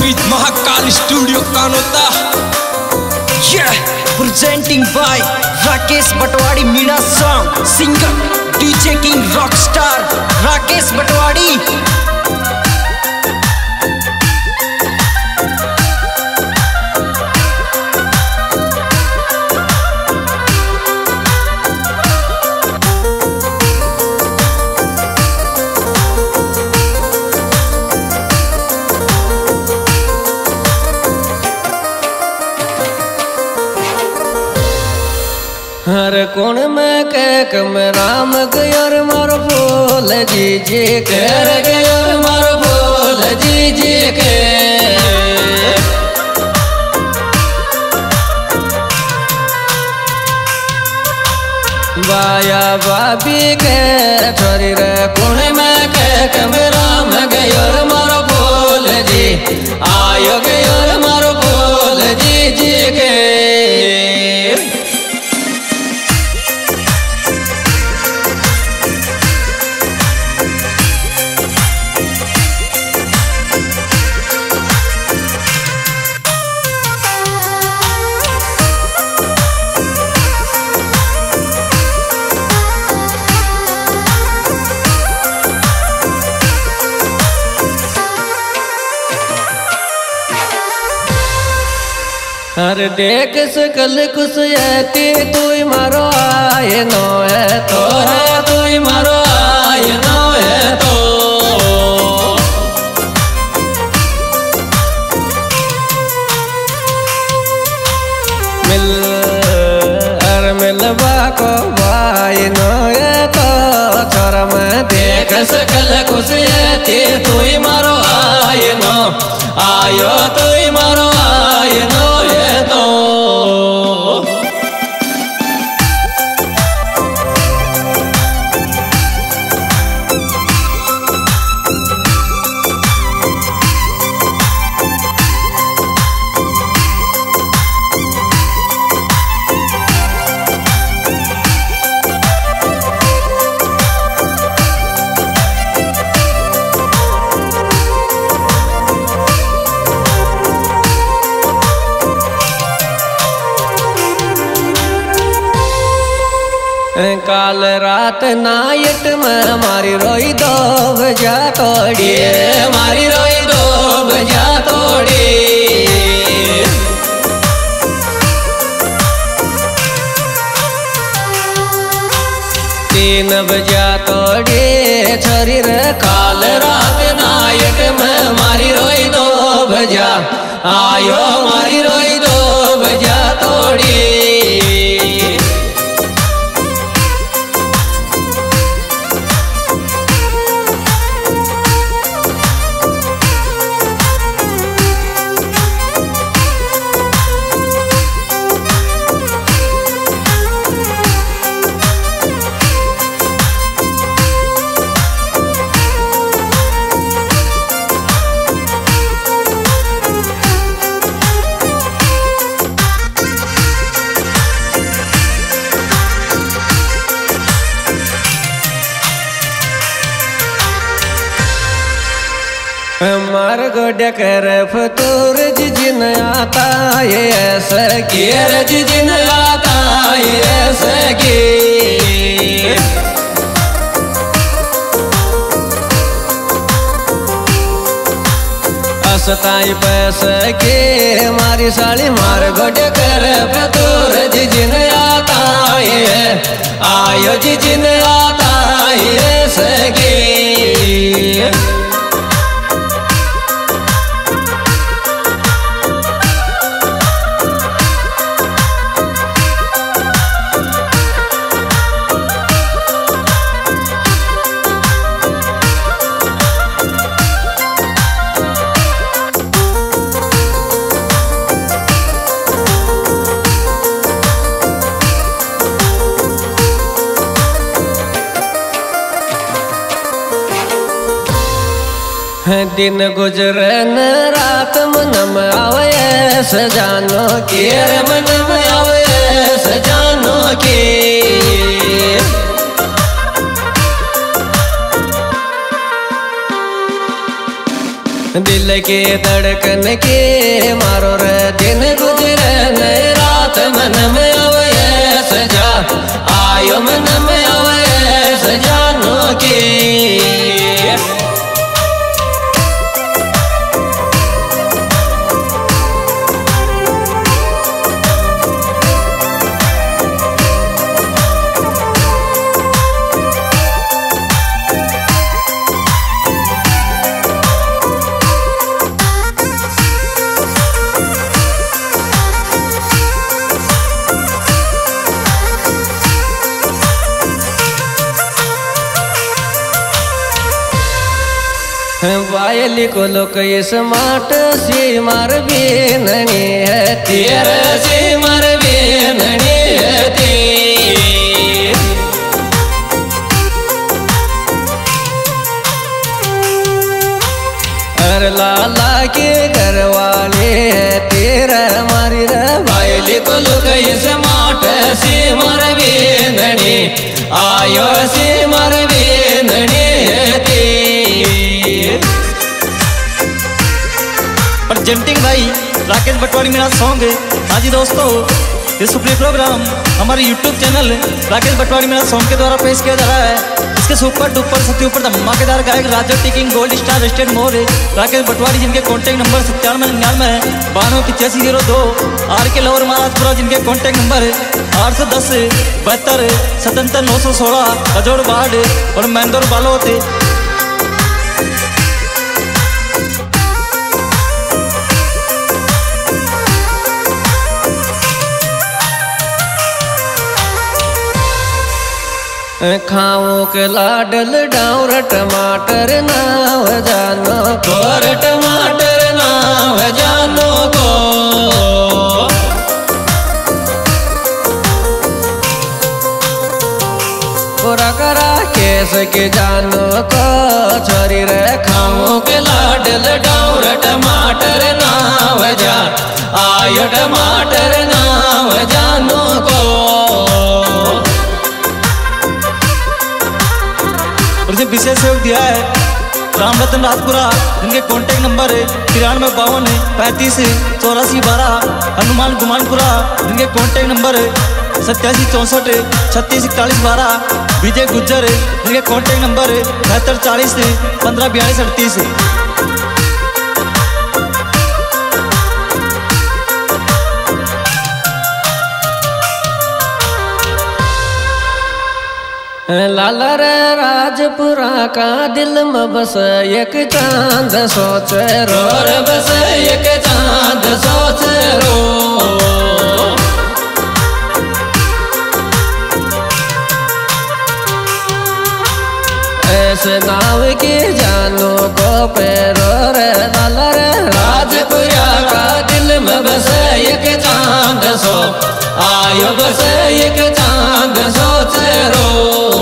Beach Mahakal studio Kanota. Yeah, presenting by Rakesh Batwadi Meena song singer DJ king rockstar Rakesh Batwadi. हर कोण में कह में Ram gear मारो बोल जी जी कर गयर मारो बोल जी जी के। बाया बाबी के छोरी रे कोण में कह में राम गयर मारो बोल जी। आयो हर देख सकल कुछ ऐती तू मारो आए नो है तो। तू मारो आए नो है तो। मिल हर मिलवा को भाई नो है तो। छोरा मैं देख सकल कुछ ऐती तू मारो आए नो। आयो तू काल रात नाइट में हमारी रोई दो बजा तोड़ी। हमारी रोई दो बजा तोड़ी। तीन बजा तोड़ी छोरी रे काल रात नाइट में हमारी रोई दो बजा आयो हमारी रोई मार गोड्या कर फतूर जिजिन आता ये ऐसा गिर जिजिन आता ये ऐसा की। असताई पैसे के मारी साली मार गोड्या कर फतूर जिजिन आता ये। आयो जिजिन आता ये सगी दिन गुजरे न रात मन में आवे सजानो की। रे मन में आवे सजानो की। दिल के धड़कन के मारो रे दिन गुजरे न रात मन में अवय सजा। आयो मन में अवय सजानो के। वायली को लोक स्मार्ट सी मार बेनणी है तेर सी मार बेनणी है अर लाला के घर वाले है तेरा मारी रे वायली को लोक स्मार्ट सी मार बेनणी आयो सी मार प्रेजेंटिंग भाई, राकेश बटवाड़ी मेरा सॉन्ग है। जी दोस्तों ये सुप्रीम प्रोग्राम हमारे यूट्यूब चैनल राकेश बटवाड़ी मेरा सॉन्ग के द्वारा पेश किया जा रहा है। इसके सुपर डुपर सत्य ऊपर धमाकेदार गायक, राजा टिकिंग गोल्ड स्टार स्टेट मोर राकेश बटवाड़ी जिनके कॉन्टैक्ट नंबर सत्तानवे, निन्यानवे है। बानवे, पिचासी, ज़ीरो दो, आर के लवर महाराजपुरा जिनके कॉन्टैक्ट नंबर आठ सौ दस बहत्तर सतहत्तर, नौ सौ सोलह कजोड़ बाढ़ और मैंदौर बालोत खाओ के लाडल डाउर टमाटर नाव जानो कोर टमाटर नाव जानो को केस के जानो को छोरी रे खाओ के लाडल डाउर टमाटर नाव जा। आयो टमाटर नाव और विशेष सहयोग दिया है। राम रतन राजपुरा जिनके कॉन्टैक्ट नंबर है। तिरानवे बावन पैंतीस चौरासी बारह, हनुमान गुमानपुरा जिनके कॉन्टैक्ट नंबर है। सत्तासी चौंसठ छत्तीस इकतालीस बारह, विजय गुज्जर जिनके कॉन्टैक्ट नंबर है। बहत्तर चालीस पंद्रह बयालीस अड़तीस लाला रे राजपुरा का दिल में बस एक चाँद सोच रो। रे बस एक चाँद सोच रो। ऐसे नाव की जानो को पैरो रे लाला रे राजपुरा का दिल में बस एक चाँद सो। आयो बस एक चाँद सोच रो।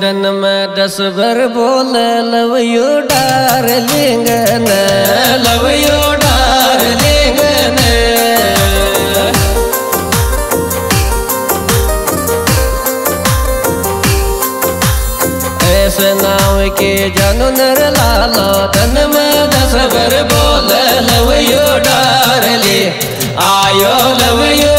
दन में दस भर बोल लव यू डार्लिंग न। लव यू डार्लिंग न। ऐसे नाव के जनु नर लालो दन में दस भर बोल लव यू डार्लिंग। आयो लव यू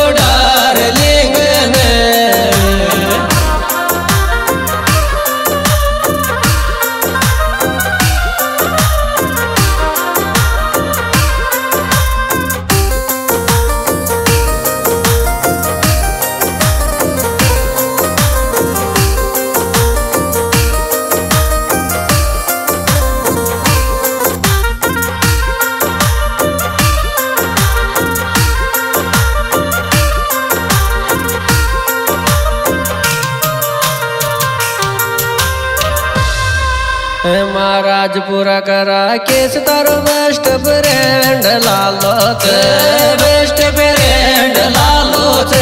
महाराजपुरा करा केस तारो बेस्ट फ्रेंड लालो ते बेस्ट फ्रेंड लालो ते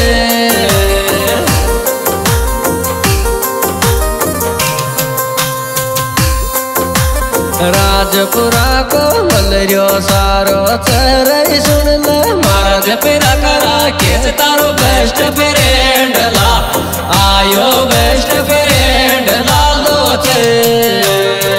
राजपुरा को मलरियो सारो चरई सुन ले महाराजपुरा करा केस तारो बेस्ट फ्रेंड ला. आयो बेस्ट फ्रेंड chê